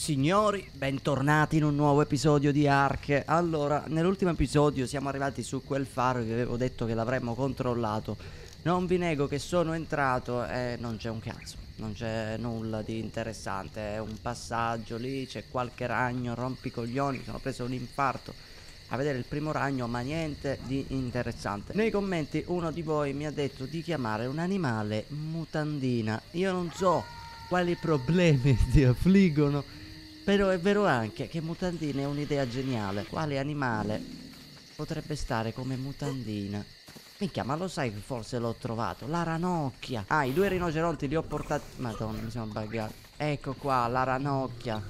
Signori, bentornati in un nuovo episodio di Ark. Allora, nell'ultimo episodio siamo arrivati su quel faro che avevo detto che l'avremmo controllato. Non vi nego che sono entrato e non c'è un cazzo, non c'è nulla di interessante. È un passaggio lì, c'è qualche ragno, rompicoglioni, sono preso un infarto a vedere il primo ragno, ma niente di interessante. Nei commenti uno di voi mi ha detto di chiamare un animale mutandina. Io non so quali problemi ti affliggono, però è vero anche che mutandina è un'idea geniale. Quale animale potrebbe stare come mutandina? Minchia, ma lo sai che forse l'ho trovato? La ranocchia. Ah, i due rinoceronti li ho portati... Madonna, mi sono buggato. Ecco qua, la ranocchia.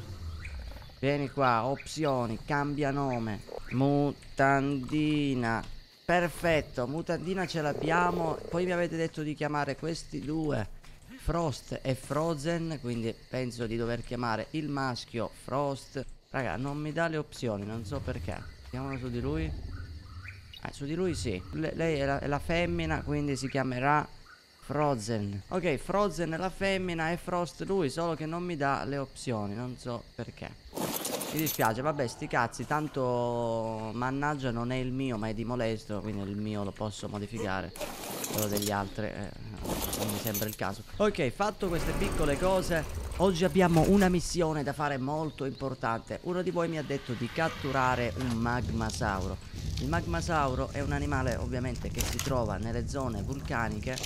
Vieni qua, opzioni, cambia nome. Mutandina. Perfetto, mutandina ce l'abbiamo. Poi mi avete detto di chiamare questi due. Frost e Frozen, quindi penso di dover chiamare il maschio Frost. Raga, non mi dà le opzioni, non so perché. Chiamano su di lui. Eh, su di lui sì. Le lei è la, è la femmina, quindi si chiamerà Frozen. Ok, Frozen è la femmina e Frost lui, solo che non mi dà le opzioni, non so perché. Mi dispiace, vabbè, sti cazzi, tanto mannaggia non è il mio, ma è di molesto, quindi il mio lo posso modificare. Quello degli altri, eh, non mi sembra il caso. Ok, fatto queste piccole cose, oggi abbiamo una missione da fare molto importante. Uno di voi mi ha detto di catturare un magmasauro. Il magmasauro è un animale ovviamente che si trova nelle zone vulcaniche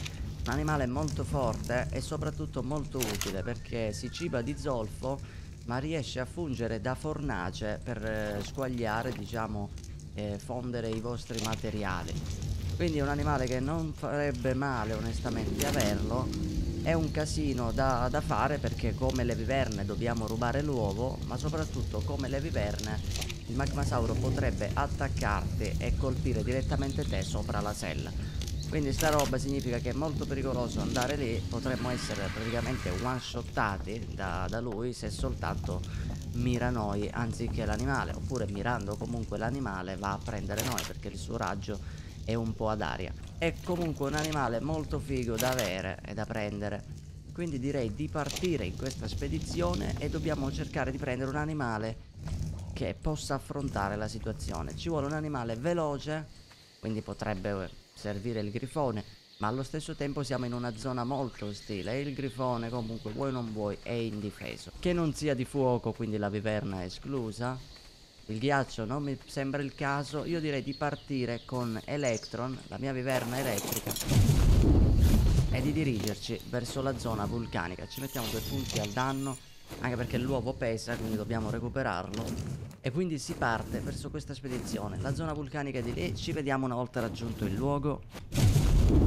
un animale molto forte e soprattutto molto utile perché si ciba di zolfo ma riesce a fungere da fornace per eh, squagliare, diciamo, eh, fondere i vostri materiali. Quindi è un animale che non farebbe male onestamente averlo. È un casino da, da fare perché come le viverne dobbiamo rubare l'uovo, ma soprattutto come le viverne il magmasauro potrebbe attaccarti e colpire direttamente te sopra la sella. Quindi sta roba significa che è molto pericoloso andare lì Potremmo essere praticamente one shottati da, da lui se soltanto mira noi anziché l'animale Oppure mirando comunque l'animale va a prendere noi perché il suo raggio è un po' ad aria. È comunque un animale molto figo da avere e da prendere. Quindi direi di partire in questa spedizione e dobbiamo cercare di prendere un animale che possa affrontare la situazione. Ci vuole un animale veloce quindi potrebbe servire il grifone ma allo stesso tempo siamo in una zona molto ostile e il grifone comunque vuoi non vuoi è indifeso. Che non sia di fuoco quindi la viverna è esclusa il ghiaccio non mi sembra il caso. Io direi di partire con Electron la mia viverna elettrica e di dirigerci verso la zona vulcanica. Ci mettiamo due punti al danno anche perché l'uovo pesa quindi dobbiamo recuperarlo. E quindi si parte verso questa spedizione. La zona vulcanica è di lì. Ci vediamo una volta raggiunto il luogo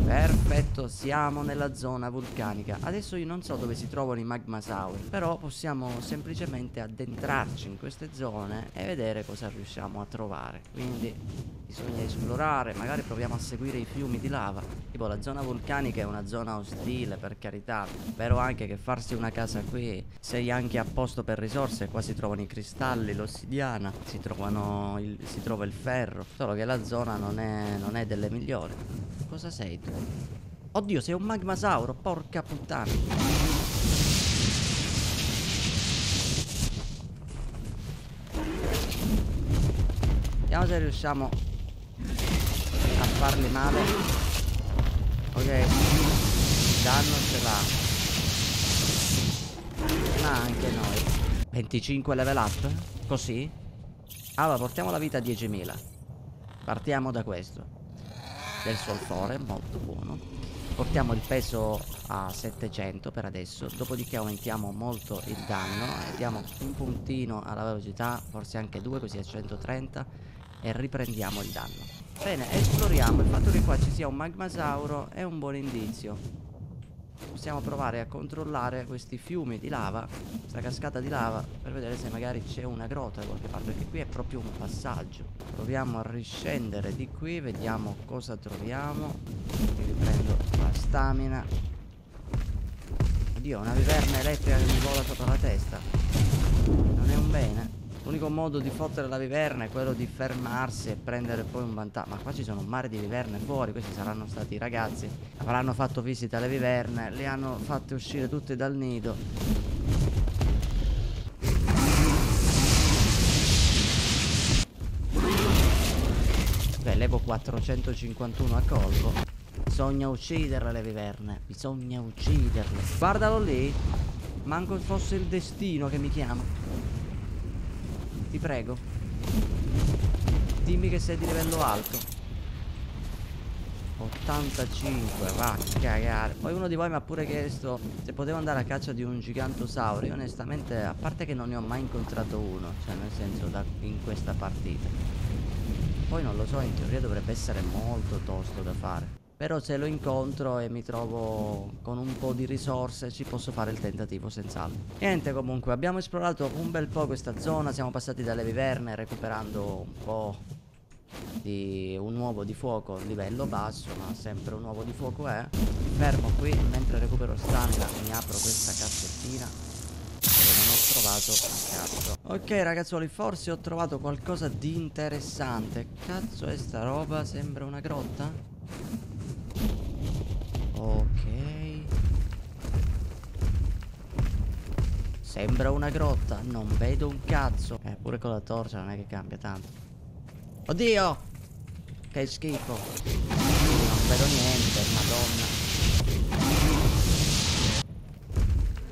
Perfetto, siamo nella zona vulcanica. Adesso io non so dove si trovano i magmasauri Però possiamo semplicemente addentrarci in queste zone E vedere cosa riusciamo a trovare. Quindi bisogna esplorare Magari proviamo a seguire i fiumi di lava. Tipo la zona vulcanica è una zona ostile per carità. Spero anche che farsi una casa qui. Sei anche a posto per risorse Qua si trovano i cristalli, l'ossidiana Si, si trova il ferro. Solo che la zona non è, non è delle migliori Cosa sei tu? Oddio, sei un magmasauro, porca puttana. Vediamo se riusciamo a farli male. Ok. Danno ce l'ha. Ma anche noi. 25 level up? Così? Allora, portiamo la vita a 10.000. Partiamo da questo del solfore, molto buono. Portiamo il peso a 700 per adesso, dopodiché aumentiamo molto il danno e diamo un puntino alla velocità, forse anche due così a 130 e riprendiamo il danno. Bene, esploriamo, il fatto che qua ci sia un magmasauro è un buon indizio possiamo provare a controllare questi fiumi di lava, questa cascata di lava, per vedere se magari c'è una grotta da qualche parte, perché qui è proprio un passaggio. Proviamo a riscendere di qui, vediamo cosa troviamo. Mi riprendo la stamina. Oddio, una viverna elettrica che mi vola sopra la testa. Non è un bene. L'unico modo di fottere la viverna è quello di fermarsi e prendere poi un vantaggio. Ma qua ci sono un mare di viverne fuori, questi saranno stati i ragazzi. Avranno fatto visita alle viverne, le hanno fatte uscire tutte dal nido. Beh, levo 451 a colpo. Bisogna ucciderle le viverne, bisogna ucciderle. Guardalo lì, manco fosse il destino che mi chiama. Ti prego. Dimmi che sei di livello alto. 85, va a cagare. Poi uno di voi mi ha pure chiesto se potevo andare a caccia di un gigantosauro. Io onestamente, a parte che non ne ho mai incontrato uno, cioè nel senso da, in questa partita. Poi non lo so, in teoria dovrebbe essere molto tosto da fare. Però se lo incontro e mi trovo con un po' di risorse ci posso fare il tentativo senz'altro. Niente comunque, abbiamo esplorato un bel po' questa zona, siamo passati dalle viverne recuperando un po' di un uovo di fuoco livello basso ma sempre un uovo di fuoco è. Fermo qui mentre recupero stamina mi apro questa cassettina trovato cazzo. Ok ragazzuoli forse ho trovato qualcosa di interessante. Cazzo è sta roba? Sembra una grotta ok Sembra una grotta, non vedo un cazzo. Eh, pure con la torcia non è che cambia tanto. Oddio! Che schifo. Non vedo niente, madonna.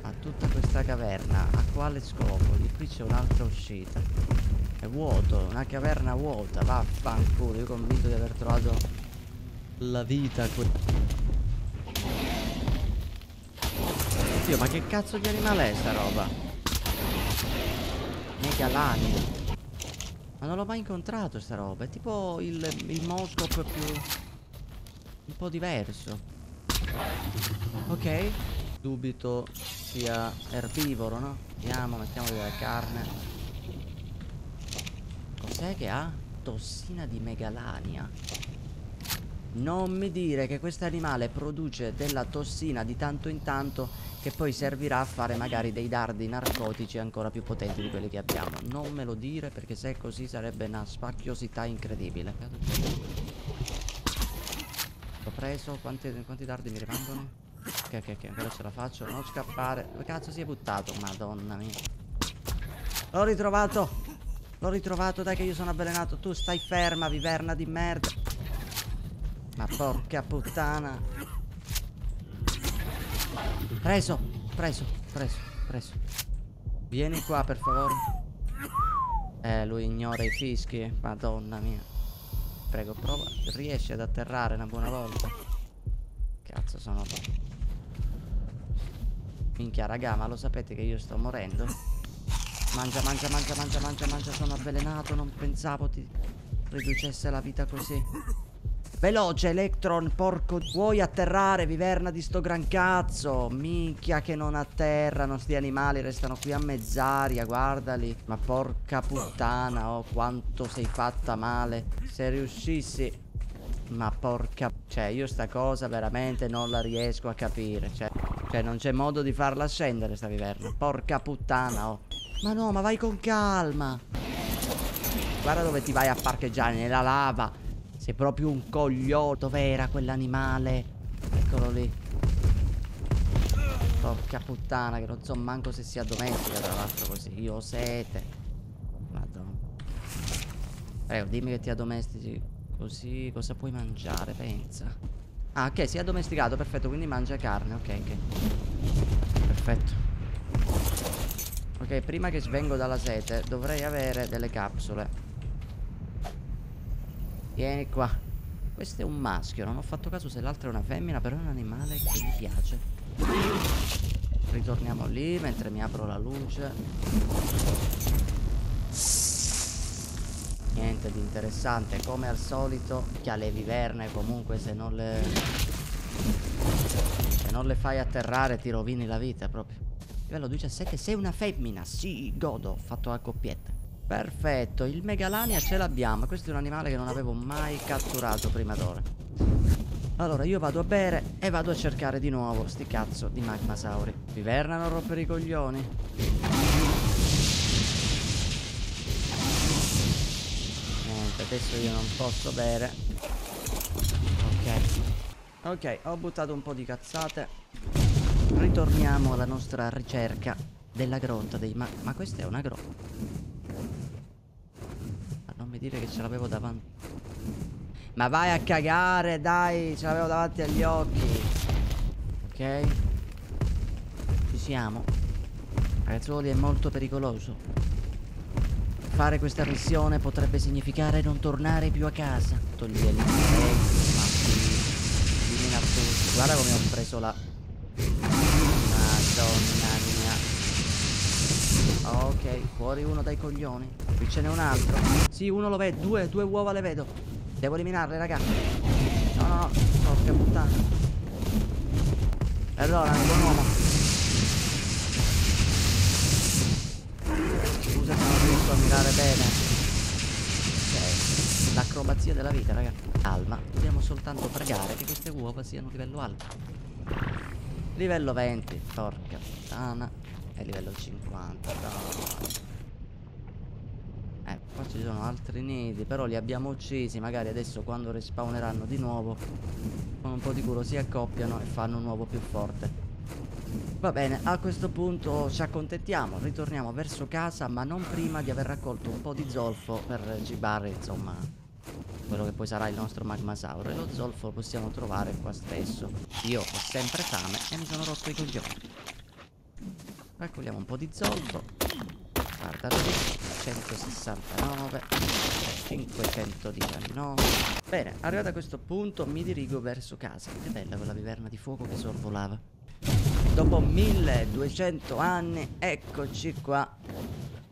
Ma tutta questa caverna, a quale scopo? Di qui c'è un'altra uscita. È vuoto, una caverna vuota, vaffanculo. Io convinto di aver trovato la vita qui. Oddio, ma che cazzo di animale è sta roba? Megalania. Ma non l'ho mai incontrato sta roba. È tipo il, il Moscop più... Un po' diverso. Ok. Dubito sia erbivoro, no? Vediamo, mettiamo della carne. Cos'è che ha? Tossina di megalania. Non mi dire che questo animale produce della tossina di tanto in tanto che poi servirà a fare magari dei dardi narcotici ancora più potenti di quelli che abbiamo. Non me lo dire perché se è così sarebbe una spacchiosità incredibile. L'ho preso, quanti, quanti dardi mi rimangono? Ok, ok, ok, ancora ce la faccio, non scappare. Cazzo si è buttato? Madonna mia. L'ho ritrovato! L'ho ritrovato, dai che io sono avvelenato. Tu stai ferma, viverna di merda. Ma porca puttana. Preso Preso Preso Preso. Vieni qua per favore. Eh lui ignora i fischi. Madonna mia. Prego prova. Riesci ad atterrare una buona volta? Cazzo sono Minchia raga ma lo sapete che io sto morendo? Mangia mangia mangia mangia mangia mangia. Sono avvelenato. Non pensavo ti riducesse la vita così Veloce Electron, porco Vuoi atterrare, viverna di sto gran cazzo? Minchia che non atterrano Sti animali restano qui a mezz'aria Guardali. Ma porca puttana Oh quanto sei fatta male. Se riuscissi Ma porca Cioè io sta cosa veramente non la riesco a capire Cioè, cioè non c'è modo di farla scendere sta viverna Porca puttana oh. Ma no ma vai con calma. Guarda dove ti vai a parcheggiare Nella lava sei proprio un coglione. Dov'era quell'animale? Eccolo lì. Porca puttana, che non so manco se sia domestica, tra l'altro così. Io ho sete. Madonna. Prego, dimmi che ti addomestici. Così cosa puoi mangiare, pensa. Ah, ok, si è addomesticato, perfetto, quindi mangia carne, ok, ok. Perfetto. Ok, prima che svengo dalla sete dovrei avere delle capsule. Vieni qua. Questo è un maschio, non ho fatto caso se l'altro è una femmina, però è un animale che mi piace. Ritorniamo lì mentre mi apro la luce. Niente di interessante, come al solito, che ha le viverne comunque se non le... Se non le fai atterrare ti rovini la vita proprio. Livello 17, sei una femmina, sì, godo, ho fatto la coppietta. Perfetto, il megalania ce l'abbiamo Questo è un animale che non avevo mai catturato prima d'ora. Allora io vado a bere e vado a cercare di nuovo sti cazzo di magmasauri. Vivernano a rompere i coglioni. Niente, adesso io non posso bere. Ok. Ok, ho buttato un po' di cazzate. Ritorniamo alla nostra ricerca della grotta dei ma... Ma questa è una grotta dire che ce l'avevo davanti Ma vai a cagare, dai, ce l'avevo davanti agli occhi. Ok. Ci siamo. Ragazzuoli, è molto pericoloso. Fare questa missione potrebbe significare non tornare più a casa. Togliere il Guarda come ho preso la... Madonna mia. Ok, fuori uno dai coglioni. Qui ce n'è un altro. Sì, uno lo vedo. Due, due uova le vedo. Devo eliminarle, raga. No, no, no. Porca puttana. E allora, buon uomo. Scusa se non riesco a mirare bene. Ok. L'acrobazia della vita, raga. Calma. Dobbiamo soltanto pregare che queste uova siano livello alto. Livello 20. Porca puttana. E livello 50. Dai. Eh, qua ci sono altri nidi, però li abbiamo uccisi, magari adesso quando respawneranno di nuovo, con un po' di culo si accoppiano e fanno un uovo più forte. Va bene, a questo punto ci accontentiamo, ritorniamo verso casa, ma non prima di aver raccolto un po' di zolfo per cibare, insomma, quello che poi sarà il nostro magmasauro. E lo zolfo lo possiamo trovare qua stesso. Io ho sempre fame e mi sono rotto i coglioni. Raccogliamo un po' di zolfo. Guarda, 169 519 Bene, arrivato a questo punto mi dirigo verso casa. Che bella quella viverna di fuoco che sorvolava. Dopo 1200 anni eccoci qua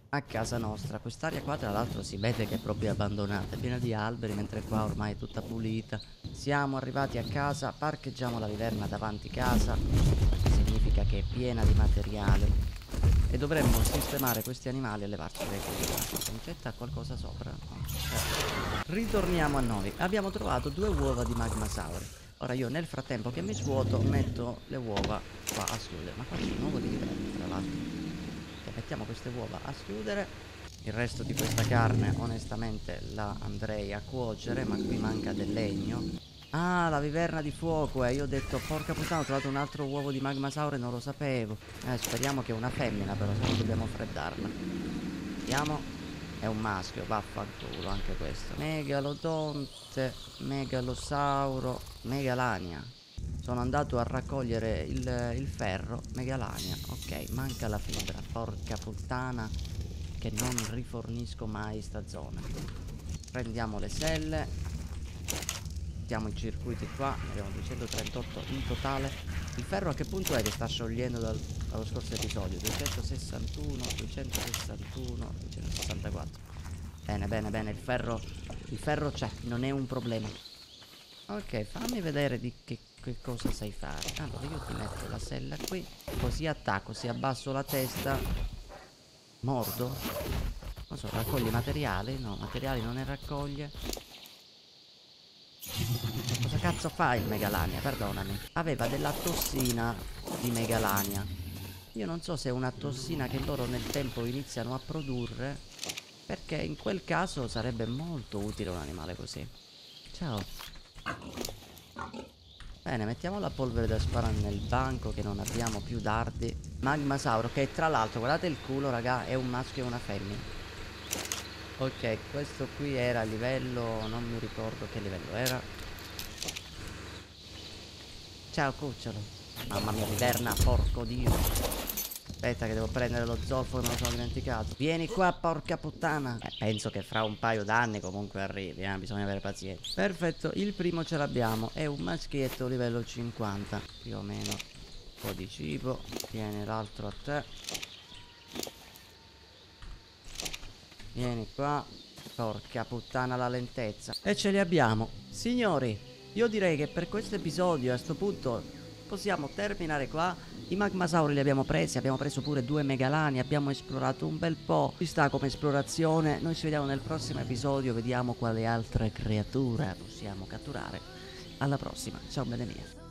a casa nostra. Quest'area qua tra l'altro si vede che è proprio abbandonata È piena di alberi mentre qua ormai è tutta pulita. Siamo arrivati a casa Parcheggiamo la viverna davanti casa che è piena di materiale e dovremmo sistemare questi animali e levarci dai coglioni. Concetta qualcosa sopra? Ritorniamo a noi. Abbiamo trovato due uova di magmasauri. Ora io nel frattempo che mi svuoto metto le uova qua a schiudere. Ma qua c'è un uovo di livello tra l'altro. Mettiamo queste uova a schiudere. Il resto di questa carne onestamente la andrei a cuocere ma qui manca del legno Ah, la viverna di fuoco, eh. Io ho detto, porca puttana, ho trovato un altro uovo di magmasaure, non lo sapevo. Eh, speriamo che è una femmina, però, se no dobbiamo freddarla. Vediamo. È un maschio, vaffanculo, anche questo. Megalodonte, megalosauro, megalania. Sono andato a raccogliere il, il ferro, megalania. Ok, manca la fibra. Porca puttana, che non rifornisco mai sta zona. Prendiamo le selle mettiamo i circuiti qua abbiamo 238 in totale. Il ferro a che punto è che sta sciogliendo dal, dallo scorso episodio? 261 261 264 bene bene bene il ferro c'è non è un problema. Ok fammi vedere di che, che cosa sai fare. Allora io ti metto la sella qui così attacco se abbasso la testa mordo. Non so raccoglie materiali? No materiali non ne raccoglie Cosa cazzo fa il Megalania? Perdonami. Aveva della tossina di Megalania. Io non so se è una tossina che loro nel tempo iniziano a produrre. Perché in quel caso sarebbe molto utile un animale così. Ciao. Bene, mettiamo la polvere da sparare nel banco che non abbiamo più dardi. Magmasauro, che tra l'altro, guardate il culo, raga, è un maschio e una femmina. Ok, questo qui era a livello... non mi ricordo che livello era. Ciao cucciolo. Mamma mia, viverna, porco dio. Aspetta che devo prendere lo zolfo che me lo sono dimenticato. Vieni qua, porca puttana. Eh, penso che fra un paio d'anni comunque arrivi, eh. Bisogna avere pazienza. Perfetto, il primo ce l'abbiamo. È un maschietto livello 50. Più o meno. Un po' di cibo. Tieni l'altro a te. Vieni qua. Porca puttana la lentezza. E ce li abbiamo. Signori, io direi che per questo episodio a questo punto possiamo terminare qua. I magmasauri li abbiamo presi, abbiamo preso pure due megalani, abbiamo esplorato un bel po'. Ci sta come esplorazione. Noi ci vediamo nel prossimo episodio, vediamo quale altre creature possiamo catturare. Alla prossima, ciao bene mie.